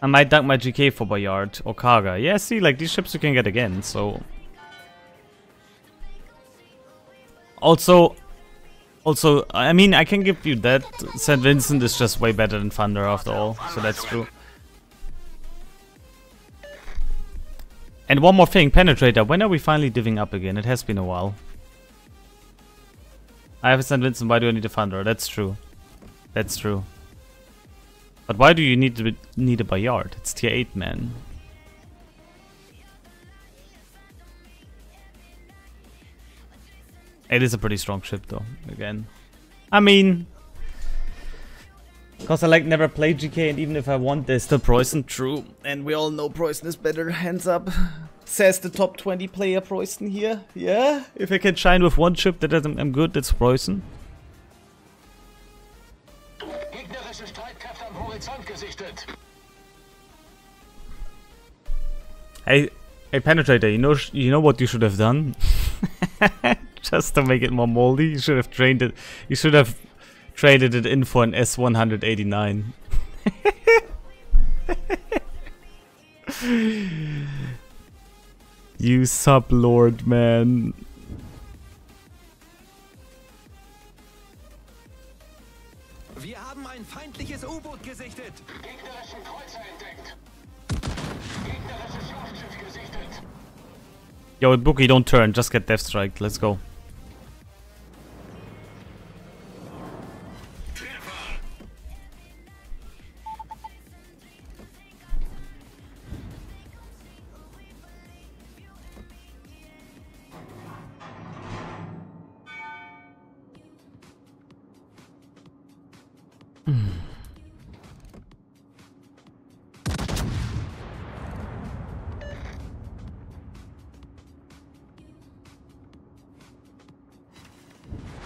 I might dunk my GK for Bayard or Kaga. Yeah, see, like these ships you can get again, so... Also, also, I mean, I can give you that. St. Vincent is just way better than Thunder after all, so that's true. And one more thing, Penetrator, when are we finally divvying up again? It has been a while. I have a St. Vincent, why do I need a Thunder? That's true. That's true. But why do you need to need a Bayard? It's tier 8, man. It is a pretty strong ship though, again. I mean... Because I like never play GK and even if I want there's still Preußen, true. And we all know Preußen is better, hands up. Says the top 20 player Preußen here. Yeah, if I can shine with one ship that I'm, I'm good, that's Preußen. Hey, hey Penetrator, you know you know what you should have done? Just to make it more moldy, you should have trained it. You should have traded it in for an S189. you sub lord, man. Yo, Bookie, don't turn. Just get Death Strike. Let's go.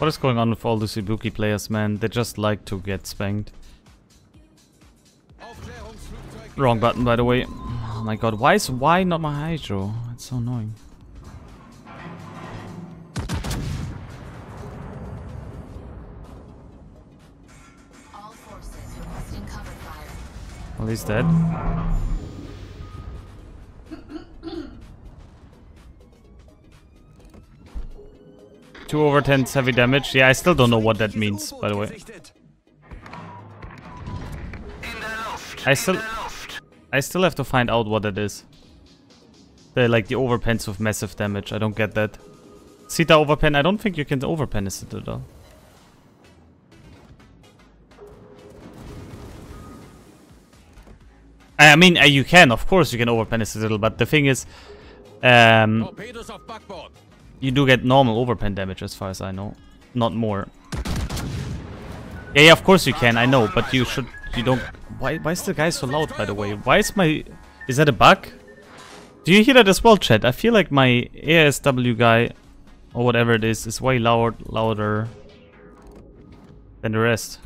What is going on with all the Ibuki players, man? They just like to get spanked. Wrong button, by the way. Oh my god, why is why not my Hydro? It's so annoying. Well, he's dead. 2 over 10 heavy damage. Yeah, I still don't know what that means, by the way. I still... I still have to find out what it is. The, like, the overpens with massive damage. I don't get that. Sita overpen. I don't think you can overpen a Citadel. I mean, uh, you can, of course you can overpen this a Citadel, but the thing is... Um, you do get normal overpen damage as far as I know. Not more. Yeah, yeah, of course you can, I know, but you should... You don't... Why, why is the guy so loud, by the way? Why is my... Is that a bug? Do you hear that as well, chat? I feel like my ASW guy, or whatever it is, is way loud, louder than the rest.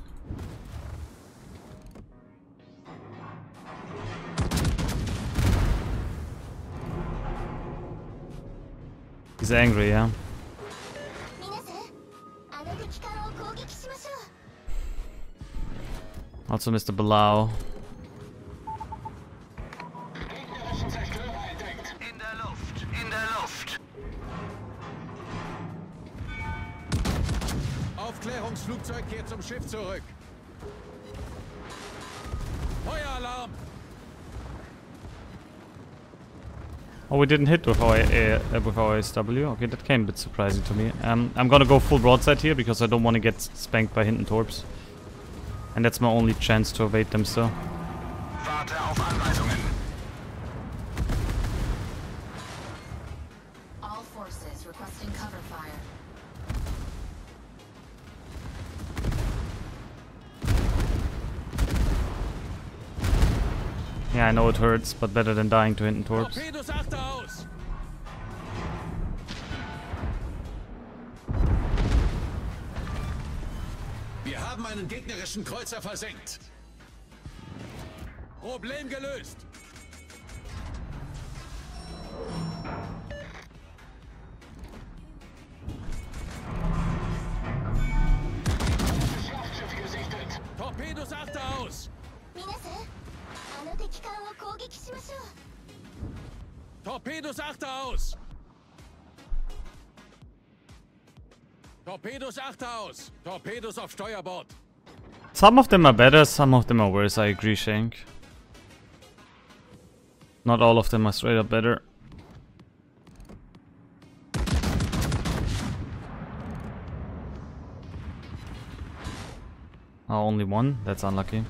He's angry, yeah. Also Mr. Belau. Aufklärungsflugzeug kehrt zum Schiff zurück. Feueralarm! Oh, we didn't hit with our, uh, with our SW. Okay, that came a bit surprising to me. Um, I'm gonna go full broadside here because I don't want to get spanked by Hinton Torps. And that's my only chance to evade them still. I know it hurts, but better than dying to Hinton Torps. Wir haben einen gegnerischen Kreuzer versenkt. Problem gelöst. Torpedos achter aus! Torpedos achter aus! Torpedos auf Steuerbord! Some of them are better, some of them are worse, I agree, Shank. Not all of them are straight up better. Oh, only one? That's unlucky.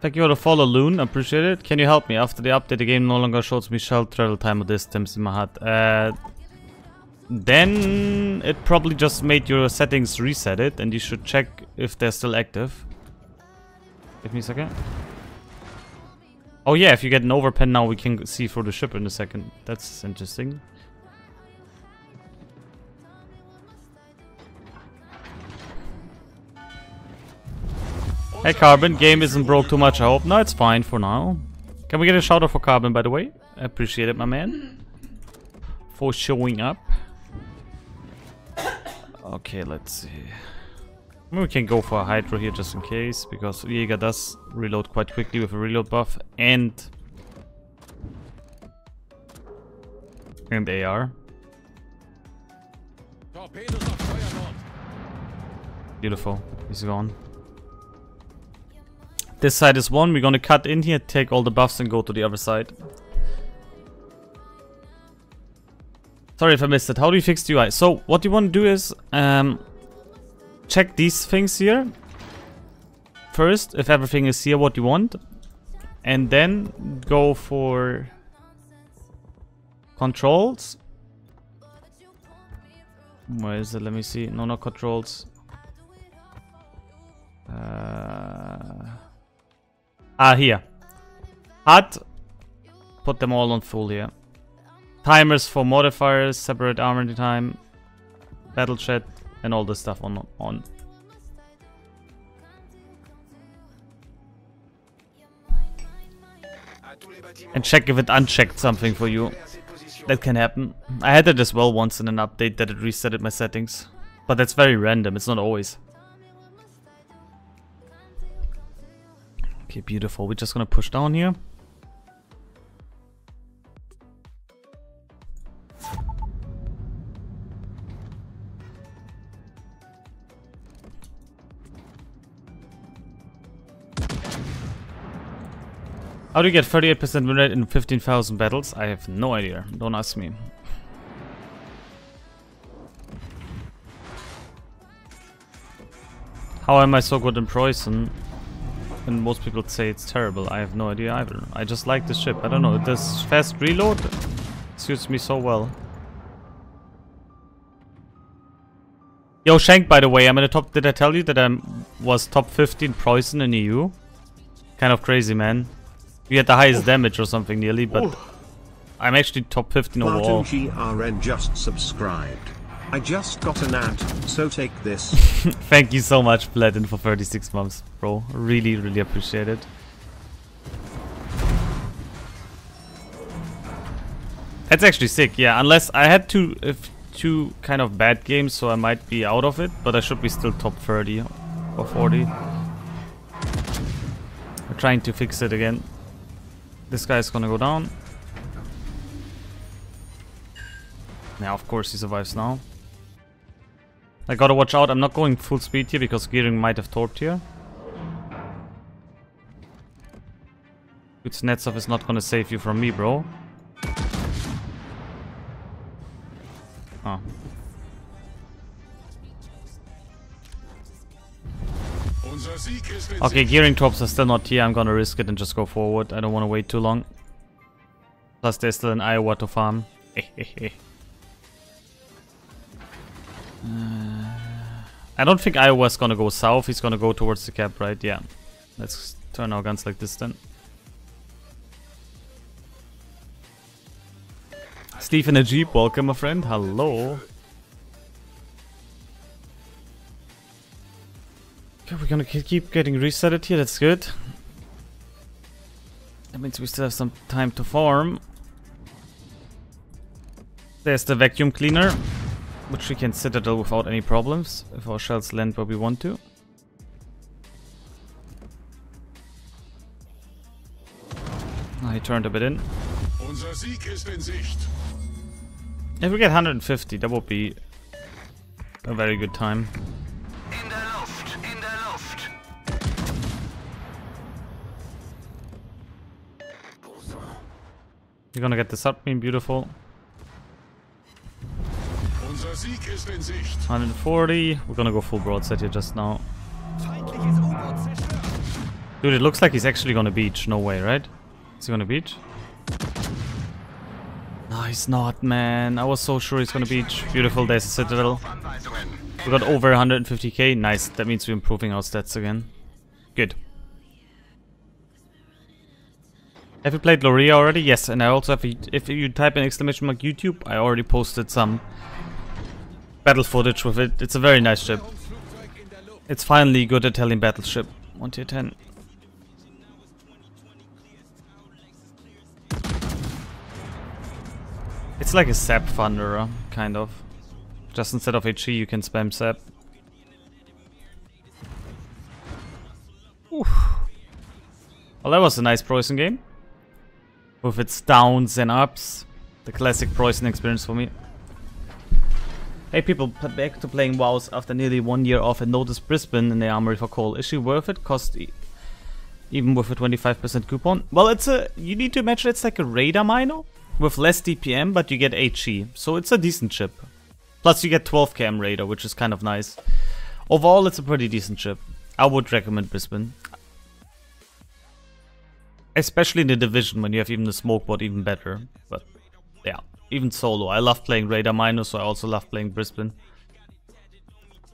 Thank you for the follow, Loon. Appreciate it. Can you help me? After the update, the game no longer shows me shell travel time or distance in my HUD. Uh, then it probably just made your settings reset it, and you should check if they're still active. Give me a second. Oh yeah, if you get an overpen now, we can see through the ship in a second. That's interesting. Hey Carbon, game isn't broke too much I hope. No, it's fine for now. Can we get a shout out for Carbon by the way? I appreciate it my man. For showing up. Okay, let's see. Maybe we can go for a Hydro here just in case, because Jaeger does reload quite quickly with a reload buff and... And AR. Beautiful. He's gone. This side is one. We're gonna cut in here, take all the buffs and go to the other side. Sorry if I missed it. How do you fix the UI? So what you want to do is um, check these things here. First, if everything is here what you want. And then go for controls. Where is it? Let me see. No, no controls. Uh, ah, here. HUD. Put them all on full here. Timers for modifiers, separate armory time, battle chat, and all this stuff on on. And check if it unchecked something for you. That can happen. I had it as well once in an update that it resetted my settings. But that's very random, it's not always. Okay, beautiful. We're just gonna push down here. How do you get 38% win rate in 15,000 battles? I have no idea. Don't ask me. How am I so good in Preußen? And most people say it's terrible. I have no idea either. I just like the ship. I don't know. This fast reload suits me so well. Yo, Shank, by the way, I'm in the top. Did I tell you that I was top 15 Preußen in EU? Kind of crazy, man. We had the highest damage or something nearly, but I'm actually top 15 overall. Barton GRN just subscribed. I just got an ad, so take this. Thank you so much, Platin, for 36 months, bro. Really, really appreciate it. That's actually sick, yeah. Unless I had two, uh, two kind of bad games, so I might be out of it, but I should be still top 30 or 40. We're trying to fix it again. This guy's gonna go down. Now, of course, he survives now. I gotta watch out. I'm not going full speed here because Gearing might have torped here. Kuznetsov is not gonna save you from me, bro. In Okay, gearing tops are still not here. I'm gonna risk it and just go forward. I don't want to wait too long. Plus, there's still an Iowa to farm. I don't think Iowa's gonna go south. He's gonna go towards the cap, right? Yeah. Let's turn our guns like this then. Steve in a Jeep, welcome, my friend. Hello. Okay, we're gonna keep getting resetted here, that's good. That means we still have some time to farm. There's the vacuum cleaner. Which we can citadel without any problems if our shells land where we want to. Ah, he turned a bit in. Unser Sieg ist in Sicht. If we get 150, that would be a very good time. In der Luft, in der Luft. You're gonna get the submarine, beautiful. 140. We're gonna go full broadside here just now. Dude, it looks like he's actually gonna beach. No way, right? Is he gonna beach? No, he's not, man. I was so sure he's gonna beach. Beautiful, there's a citadel. We got over 150k. Nice. That means we're improving our stats again. Good. Have you played Lauria already? Yes, and I also have, if you type in exclamation mark YouTube, I already posted some battle footage with it. It's a very nice ship. It's finally good Italian battleship. 1 tier 10. It's like a sap thunderer, kind of. Just instead of HE you can spam sap. Oof. Well that was a nice Preußen game. With its downs and ups. The classic Preußen experience for me. Hey people, back to playing WoWs after nearly one year off and noticed Brisbane in the armory for coal. Is she worth it? Cost e even with a 25% coupon? Well, it's a you need to imagine it's like a radar Mino with less DPM, but you get HE, so it's a decent chip. Plus you get 12 cam radar, which is kind of nice. Overall, it's a pretty decent chip. I would recommend Brisbane. Especially in the division when you have even the smoke bot even better. But yeah, even solo. I love playing Radar Mino, so I also love playing Brisbane.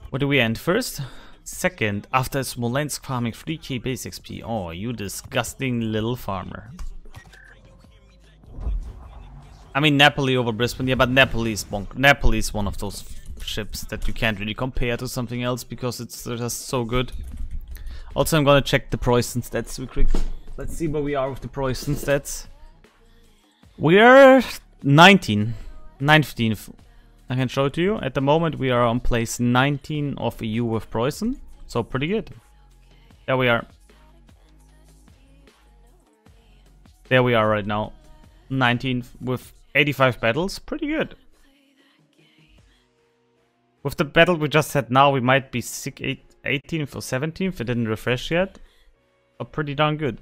Where do we end first? Second, after Smolensk farming 3k base XP. Oh, you disgusting little farmer. I mean Napoli over Brisbane, yeah, but Napoli is, bonk Napoli is one of those ships that you can't really compare to something else because it's just so good. Also, I'm gonna check the Preußen stats real quick. Let's see where we are with the Preußen stats. We are 19, 19. I can show it to you. At the moment, we are on place 19 of EU with Preußen, so pretty good. There we are. There we are right now. 19th with 85 battles, pretty good. With the battle we just had now, we might be 18th or 17th. It didn't refresh yet. But pretty darn good.